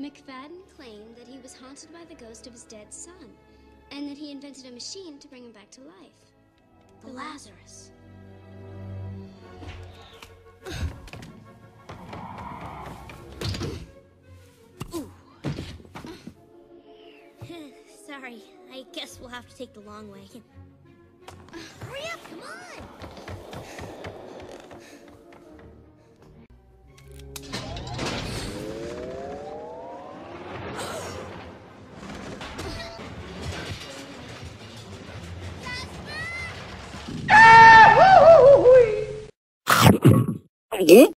McFadden claimed that he was haunted by the ghost of his dead son, and that he invented a machine to bring him back to life. The Lazarus. Sorry, I guess we'll have to take the long way. Hurry up, come on! ஏன்